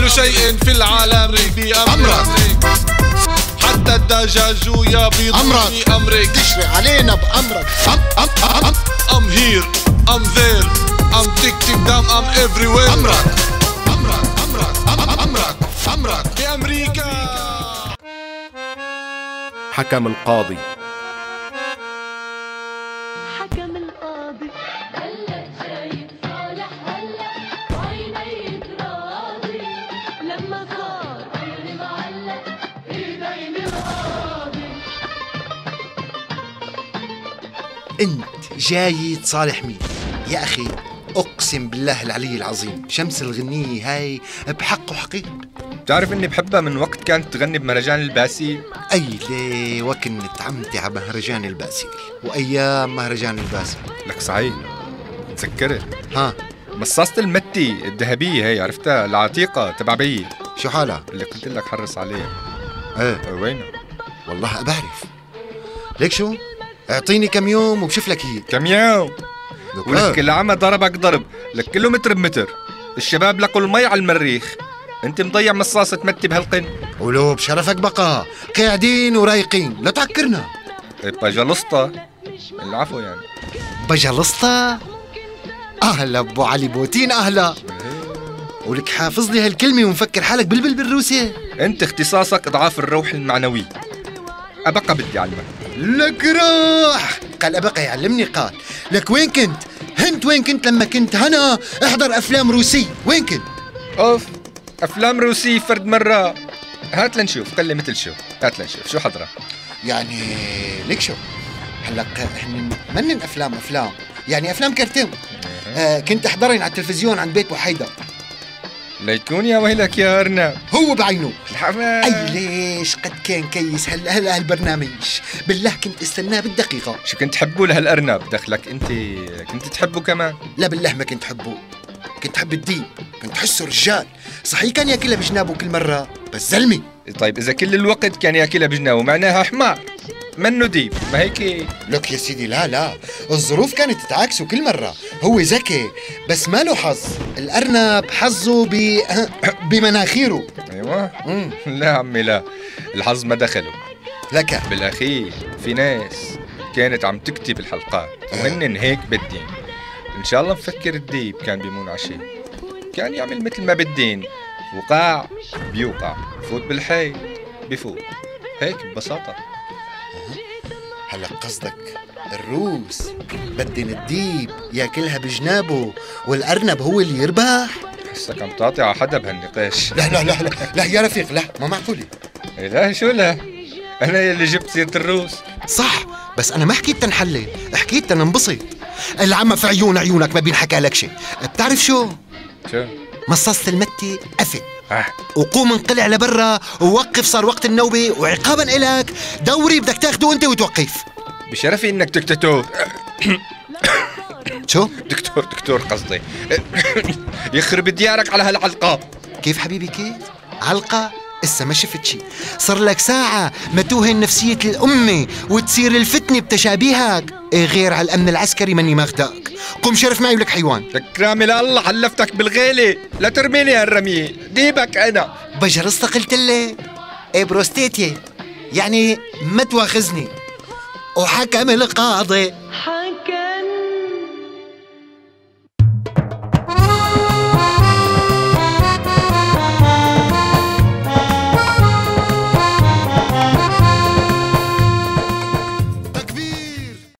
كل شيء في العالم بأمرك حتى الدجاج يبيض أمرك. بأمرك تشري علينا بأمرك أم أم أم أم. I'm here I'm there I'm tick tick down I'm everywhere. أمرك أمرك أمرك أم- أمرك أمرك بأمريكا حكم القاضي. حكم أنت جاي تصالح مين يا أخي أقسم بالله العلي العظيم شمس الغنية هاي بحق وحقيق بتعرف إني بحبها من وقت كانت تغني بمهرجان الباسيل أي ليه وكنت عمتي على مهرجان الباسيل وأيام مهرجان الباسيل لك صحيح. تذكرت ها. مصاصة المتي الذهبية هي عرفتها؟ العتيقة تبع بيي. شو حالها؟ اللي قلت لك حرص عليها إيه. أه، وينها؟ والله بعرف. ليك شو؟ أعطيني كم يوم وبشوف لك هي. كم يوم؟ لك. ولك. العمى ضربك ضرب لك كله متر بمتر. الشباب لقوا المي على المريخ. أنت مضيع مصاصة متي بهالقن. ولو بشرفك بقى. قاعدين ورايقين. لا تعكرنا. باجلسطة العفو يعني. بجلسطة أهلا أبو علي بوتين أهلا. ولك حافظ لي هالكلمة ومفكر حالك بلبل بالروسية أنت اختصاصك اضعاف الروح المعنوي. أبقى بدي علمك لك روح! قال أبقى يعلمني قال. لك وين كنت؟ هنت وين كنت لما كنت هنا؟ احضر أفلام روسي. وين كنت؟ أوف أفلام روسي فرد مرة. هات لنشوف قل لي مثل شو. هات لنشوف شو حضرة؟ يعني ليك شو؟ هلأ إحنا منن أفلام أفلام. يعني أفلام كرتون. آه كنت أحضرين على التلفزيون عند بيت وحيدة ليكون يا ويلك يا ارنب هو بعينه. الحمام. أي ليش قد كان كيس هلا هلا هالبرنامج؟ بالله كنت استناه بالدقيقة. شو كنت تحبوا لهالأرنب؟ دخلك انت كنت تحبه كمان. لا بالله ما كنت حبه كنت حب الدين كنت حسه رجال صحيح كان ياكلها بجنابه كل مرة بس زلمي. طيب إذا كل الوقت كان ياكلها بجناوه معناها حمار. منه ديب ما هيك؟ لك يا سيدي لا لا. الظروف كانت تعاكسه كل مرة. هو ذكي بس ما له حظ. الأرنب حظه ب... بمناخيره. أيوه. مم. لا عمي لا. الحظ ما دخله. لك. بالأخير في ناس كانت عم تكتب الحلقات وهن هيك بدين إن شاء الله مفكر الديب كان بيمون عشي كان يعمل مثل ما بدين وقاع بيوقع. فوت بالحي بفوت. هيك ببساطة. هلا قصدك الروس. بدن الديب ياكلها بجنابه والأرنب هو اللي يربح؟ حسك عم تعطي على حدا بهالنقاش. لا لا لا لا, لا يا رفيق لا ما معقولة. إيه لا شو لا؟ أنا يلي جبت سيرة الروس. صح بس أنا ما حكيت تنحلل حكيت تننبسط. العمى في عيون عيونك ما بينحكى لك شيء. بتعرف شو؟ شو؟ مصاصة المتي قفل. آه. وقوم انقلع لبرا ووقف صار وقت النوبة وعقابا إلك. دوري بدك تاخده أنت وتوقف. بشرفي إنك دكتاتور شو؟ دكتور دكتور قصدي. يخرب ديارك على هالعلقة. كيف حبيبي كيف؟ علقة؟ إسا ما شفت شي صار لك ساعة ما توهن نفسية الأمة وتصير الفتنة بتشابيهك. إيه غير على الأمن العسكري ماني ماخدك. قم شرف معي ولك حيوان. تكرامي لله حلفتك بالغيلة. لا ترميني هالرمية ديبك أنا. بجرستا قلت لي إيه بروستيتي. يعني ما تواخذني. وحكم القاضي.